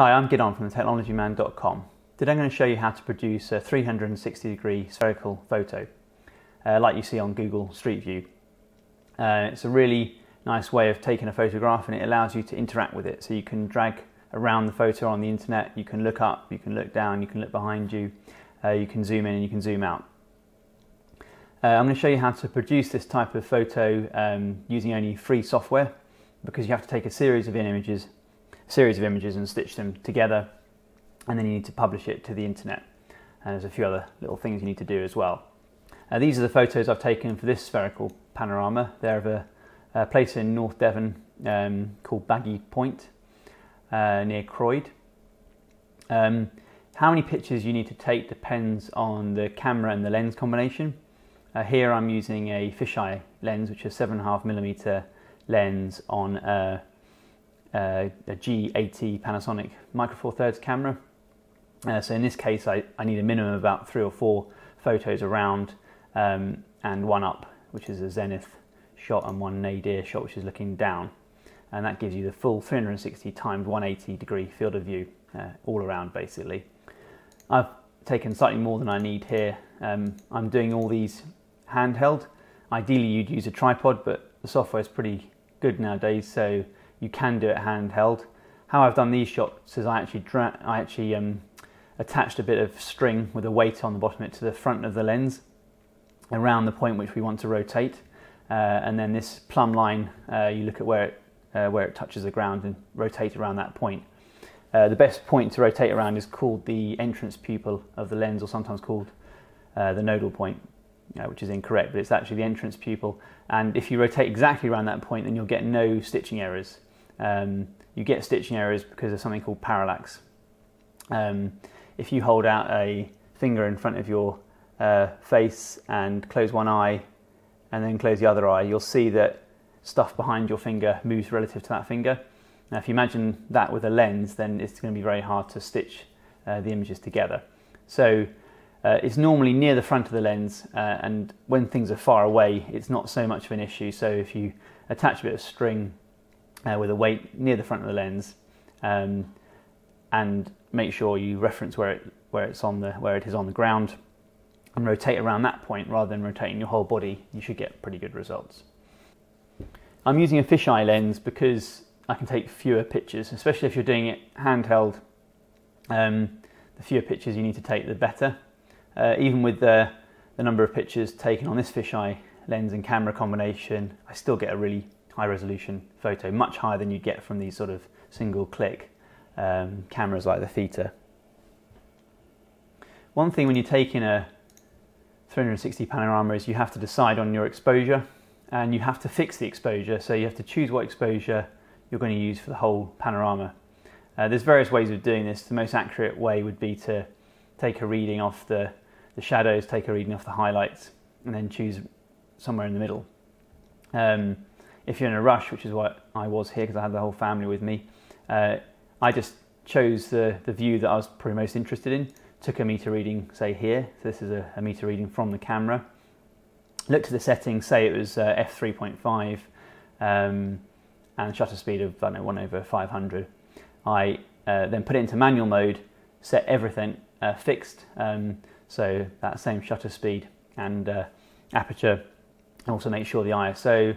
Hi, I'm Gidon from thetechnologyman.com. Today I'm going to show you how to produce a 360 degree spherical photo, uh, like you see on Google Street View. Uh, it's a really nice way of taking a photograph and it allows you to interact with it. So you can drag around the photo on the internet, you can look up, you can look down, you can look behind you, uh, you can zoom in and you can zoom out. Uh, I'm going to show you how to produce this type of photo um, using only free software because you have to take a series of images series of images and stitch them together and then you need to publish it to the internet and there's a few other little things you need to do as well. Uh, these are the photos I've taken for this spherical panorama. They're of a, a place in North Devon um, called Baggy Point uh, near Croyde. Um, how many pictures you need to take depends on the camera and the lens combination. Uh, here I'm using a fisheye lens, which is 7.5mm lens on a uh, a G80 Panasonic Micro Four Thirds camera. Uh, so in this case, I, I need a minimum of about three or four photos around um, and one up, which is a zenith shot, and one nadir shot, which is looking down. And that gives you the full 360 times 180 degree field of view uh, all around basically. I've taken slightly more than I need here. Um, I'm doing all these handheld. Ideally you'd use a tripod, but the software is pretty good nowadays, so you can do it handheld. How I've done these shots is I actually I actually um, attached a bit of string with a weight on the bottom of it to the front of the lens around the point which we want to rotate. Uh, and then this plumb line, uh, you look at where it, uh, where it touches the ground and rotate around that point. Uh, the best point to rotate around is called the entrance pupil of the lens, or sometimes called uh, the nodal point, uh, which is incorrect, but it's actually the entrance pupil. And if you rotate exactly around that point, then you'll get no stitching errors um, you get stitching errors because of something called parallax. Um, if you hold out a finger in front of your uh, face and close one eye and then close the other eye, you'll see that stuff behind your finger moves relative to that finger. Now, if you imagine that with a lens, then it's going to be very hard to stitch uh, the images together. So uh, it's normally near the front of the lens, uh, and when things are far away, it's not so much of an issue. So if you attach a bit of string uh, with a weight near the front of the lens, um, and make sure you reference where it where it's on the where it is on the ground, and rotate around that point rather than rotating your whole body. You should get pretty good results. I'm using a fisheye lens because I can take fewer pictures, especially if you're doing it handheld. Um, the fewer pictures you need to take, the better. Uh, even with the, the number of pictures taken on this fisheye lens and camera combination, I still get a really high resolution photo, much higher than you'd get from these sort of single click um, cameras like the Theta. One thing when you're taking a 360 panorama is you have to decide on your exposure and you have to fix the exposure. So you have to choose what exposure you're going to use for the whole panorama. Uh, there's various ways of doing this. The most accurate way would be to take a reading off the, the shadows, take a reading off the highlights, and then choose somewhere in the middle. Um, if you're in a rush, which is what I was here because I had the whole family with me, uh, I just chose the, the view that I was probably most interested in. Took a meter reading, say here. So this is a, a meter reading from the camera. Looked at the settings, say it was uh, f3.5 um, and shutter speed of I don't know one over 500. I uh, then put it into manual mode, set everything uh, fixed, um, so that same shutter speed and uh, aperture. Also make sure the ISO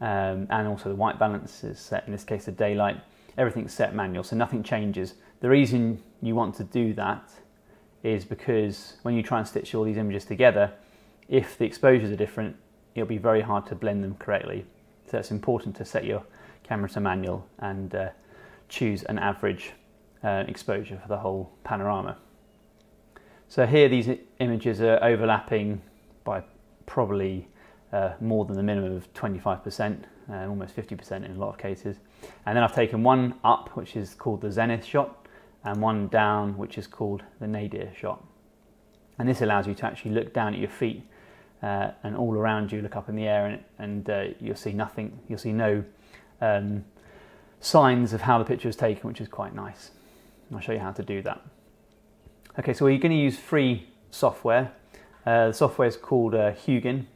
um, and also the white balance is set, in this case the daylight, everything's set manual, so nothing changes. The reason you want to do that is because when you try and stitch all these images together, if the exposures are different, it'll be very hard to blend them correctly. So it's important to set your camera to manual and uh, choose an average uh, exposure for the whole panorama. So here these images are overlapping by probably uh, more than the minimum of 25%, uh, almost 50% in a lot of cases. And then I've taken one up, which is called the zenith shot, and one down, which is called the nadir shot. And this allows you to actually look down at your feet uh, and all around you, look up in the air, and, and uh, you'll see nothing, you'll see no um, signs of how the picture was taken, which is quite nice. I'll show you how to do that. Okay, so we're going to use free software. Uh, the software is called uh, Hugin,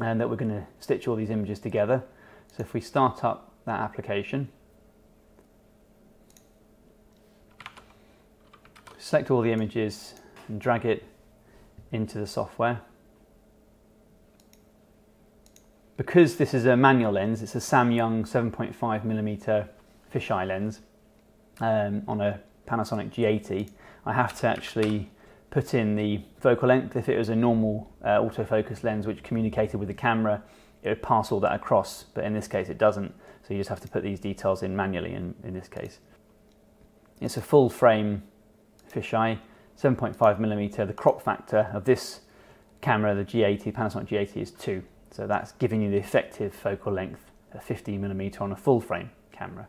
and that we're going to stitch all these images together. So if we start up that application, select all the images and drag it into the software. Because this is a manual lens, it's a Samyang 7.5mm fisheye lens um, on a Panasonic G80, I have to actually put in the focal length. If it was a normal uh, autofocus lens which communicated with the camera, it would pass all that across, but in this case it doesn't. So you just have to put these details in manually in, in this case. It's a full frame fisheye, 7.5 millimeter. The crop factor of this camera, the G80, Panasonic G80 is 2. So that's giving you the effective focal length of 50 millimeter on a full frame camera.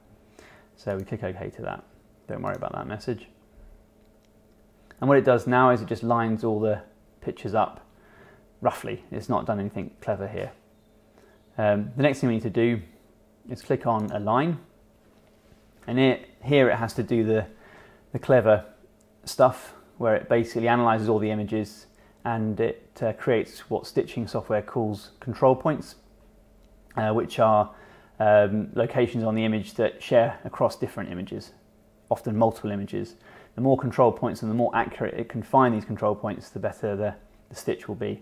So we click OK to that. Don't worry about that message. And what it does now is it just lines all the pictures up roughly. It's not done anything clever here. Um, the next thing we need to do is click on align. And it, here it has to do the, the clever stuff where it basically analyzes all the images and it uh, creates what stitching software calls control points, uh, which are um, locations on the image that share across different images, often multiple images. The more control points and the more accurate it can find these control points, the better the, the stitch will be.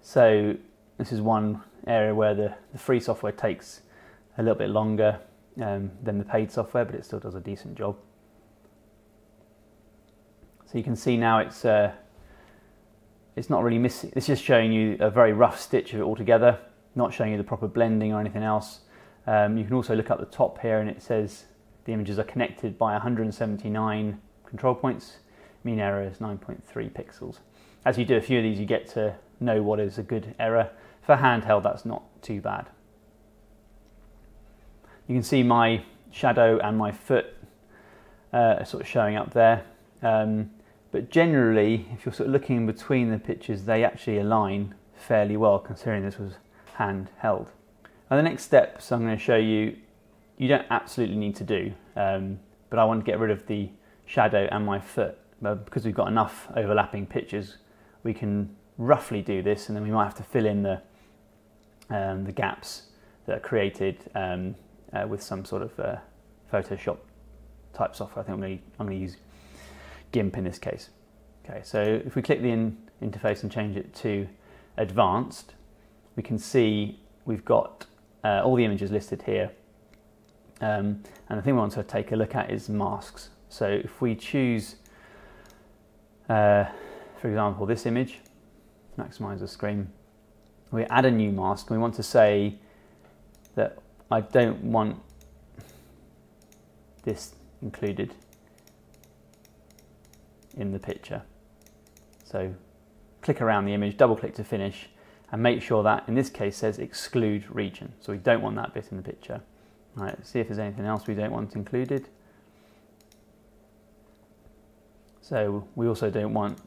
So this is one area where the, the free software takes a little bit longer um, than the paid software, but it still does a decent job. So you can see now it's uh, it's not really missing. It's just showing you a very rough stitch of it all together, not showing you the proper blending or anything else. Um, you can also look at the top here, and it says the images are connected by 179 control points. Mean error is 9.3 pixels. As you do a few of these, you get to know what is a good error. For handheld, that's not too bad. You can see my shadow and my foot uh, sort of showing up there. Um, but generally, if you're sort of looking in between the pictures, they actually align fairly well considering this was handheld. Now the next steps I'm going to show you, you don't absolutely need to do, um, but I want to get rid of the shadow and my foot. But because we've got enough overlapping pictures, we can roughly do this and then we might have to fill in the, um, the gaps that are created um, uh, with some sort of uh, Photoshop type software. I think I'm going, to, I'm going to use GIMP in this case. Okay, so if we click the in interface and change it to advanced, we can see we've got uh, all the images listed here. Um, and the thing we want to take a look at is masks. So if we choose, uh, for example, this image, maximize the screen, we add a new mask. We want to say that I don't want this included in the picture. So click around the image, double click to finish, and make sure that in this case says exclude region. So we don't want that bit in the picture. Right, see if there's anything else we don't want included. So we also don't want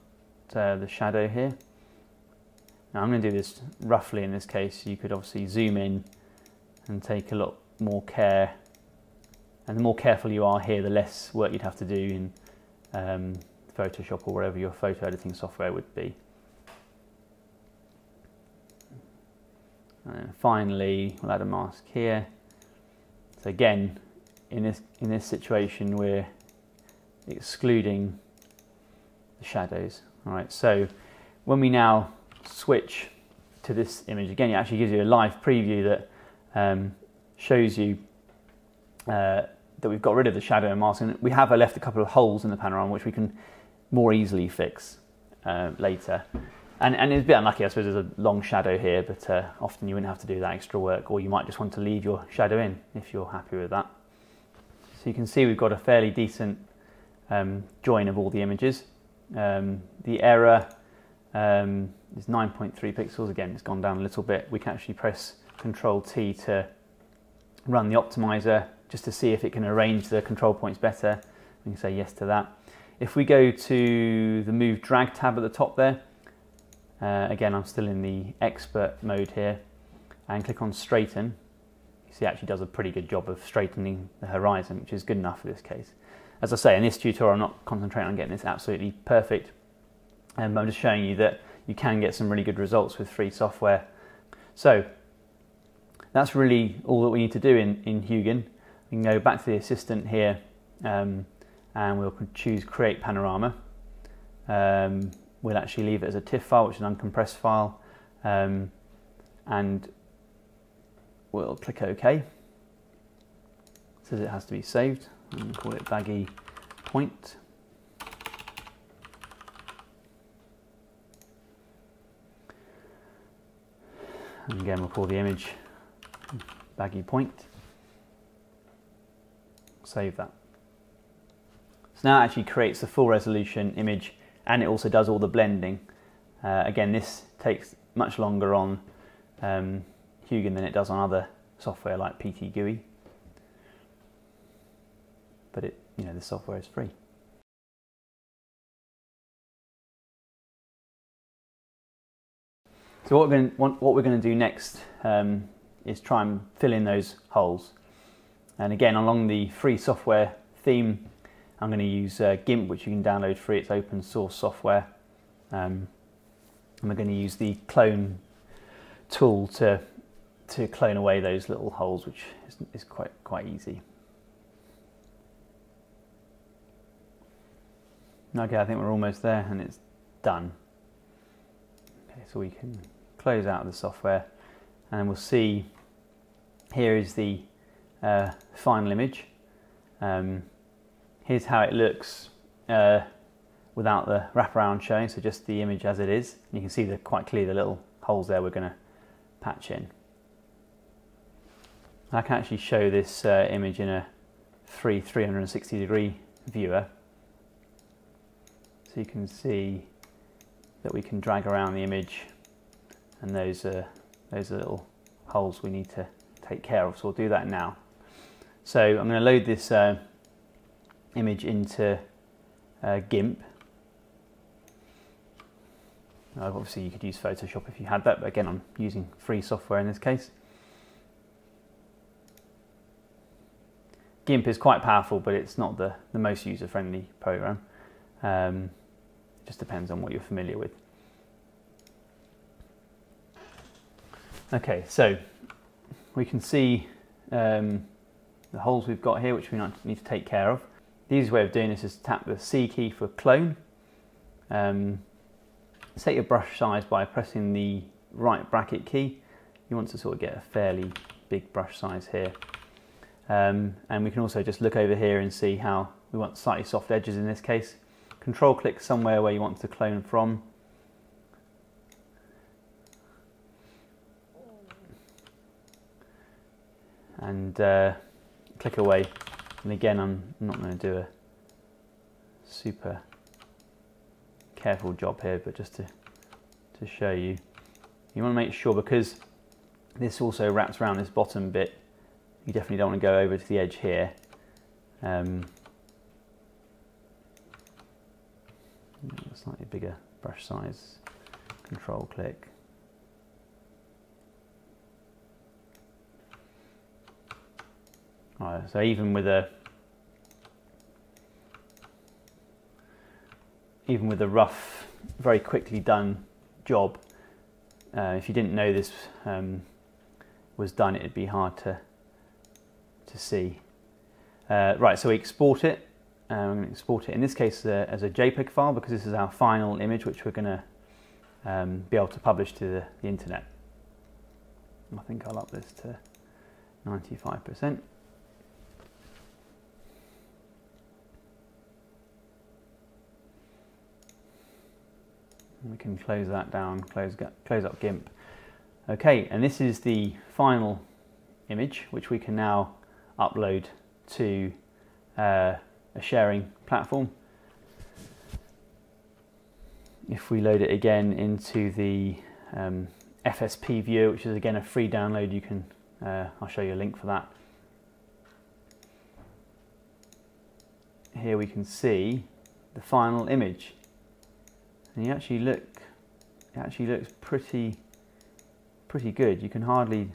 uh, the shadow here. Now I'm going to do this roughly in this case. You could obviously zoom in and take a lot more care. And the more careful you are here, the less work you'd have to do in um, Photoshop or whatever your photo editing software would be. And finally, we'll add a mask here. So again, in this, in this situation, we're excluding the shadows. All right, so when we now switch to this image, again, it actually gives you a live preview that um, shows you uh, that we've got rid of the shadow and mask, and we have left a couple of holes in the panorama which we can more easily fix uh, later. And, and it's a bit unlucky, I suppose, there's a long shadow here, but uh, often you wouldn't have to do that extra work, or you might just want to leave your shadow in if you're happy with that. So you can see we've got a fairly decent um, join of all the images. Um, the error um, is 9.3 pixels. Again, it's gone down a little bit. We can actually press Control T to run the optimizer just to see if it can arrange the control points better. We can say yes to that. If we go to the Move Drag tab at the top there, uh, again, I'm still in the expert mode here, and click on straighten. You see, it actually does a pretty good job of straightening the horizon, which is good enough for this case. As I say, in this tutorial, I'm not concentrating on getting this absolutely perfect, um, I'm just showing you that you can get some really good results with free software. So that's really all that we need to do in, in Hugin. We can go back to the assistant here um, and we'll choose create panorama. Um, we'll actually leave it as a TIFF file, which is an uncompressed file, um, and we'll click OK. It says it has to be saved, and call it baggy point. And again, we'll call the image baggy point. Save that. So now it actually creates the full resolution image and it also does all the blending. Uh, again, this takes much longer on um, Hugin than it does on other software like PTGui. But it, you know, the software is free. So what we're going to, what we're going to do next um, is try and fill in those holes. And again, along the free software theme, I'm going to use uh, GIMP, which you can download free. It's open source software. Um, and we're going to use the clone tool to to clone away those little holes, which is, is quite quite easy. Okay, I think we're almost there, and it's done. Okay, so we can close out the software and we'll see here is the uh, final image. Um, here's how it looks uh, without the wraparound showing, so just the image as it is. You can see the, quite clearly the little holes there we're going to patch in. I can actually show this uh, image in a free 360 degree viewer. So you can see that we can drag around the image and those are those are little holes we need to take care of so we'll do that now so I'm going to load this uh, image into uh, GIMP. Obviously you could use Photoshop if you had that but again I'm using free software in this case. GIMP is quite powerful but it's not the, the most user-friendly program. Um, it just depends on what you're familiar with. Okay, so we can see um, the holes we've got here, which we need to take care of. The easiest way of doing this is to tap the C key for clone. Um, set your brush size by pressing the right bracket key. You want to sort of get a fairly big brush size here. Um, and we can also just look over here and see how we want slightly soft edges in this case. Control click somewhere where you want to clone from and uh, click away. And again, I'm not going to do a super careful job here, but just to, to show you. You want to make sure, because this also wraps around this bottom bit, you definitely don't want to go over to the edge here. Um, slightly bigger brush size, control click. Right, so even with a even with a rough, very quickly done job, uh, if you didn't know this um, was done, it'd be hard to to see. Uh, right, so we export it. Um, I'm going to export it in this case as a JPEG file because this is our final image, which we're going to um, be able to publish to the, the internet. I think I'll up this to 95%. We can close that down, close, close up GIMP. Okay, and this is the final image, which we can now upload to uh, a sharing platform. If we load it again into the um, FSP viewer, which is again a free download, you can, uh, I'll show you a link for that. Here we can see the final image and you actually look it actually looks pretty pretty good. You can hardly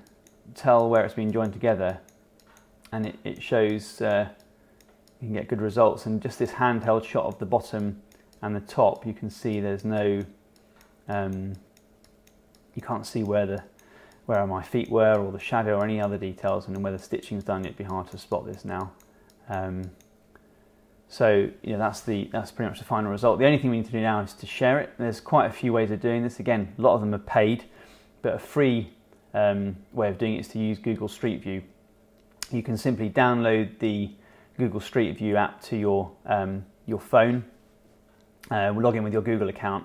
tell where it's been joined together. And it, it shows uh, you can get good results. And just this handheld shot of the bottom and the top you can see there's no um, you can't see where the where my feet were or the shadow or any other details. And where the stitching's done it'd be hard to spot this now. Um, So you know that's the that's pretty much the final result. The only thing we need to do now is to share it. There's quite a few ways of doing this. Again, a lot of them are paid, but a free um, way of doing it is to use Google Street View. You can simply download the Google Street View app to your um, your phone. Uh, log in with your Google account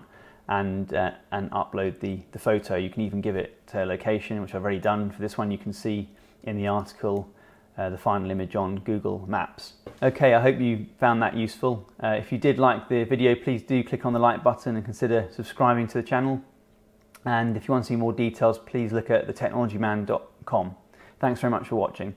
and uh, and upload the the photo. You can even give it a location, which I've already done for this one. You can see in the article uh, the final image on Google Maps. Okay, I hope you found that useful. Uh, if you did like the video, please do click on the like button and consider subscribing to the channel. And if you want to see more details, please look at thetechnologyman.com. Thanks very much for watching.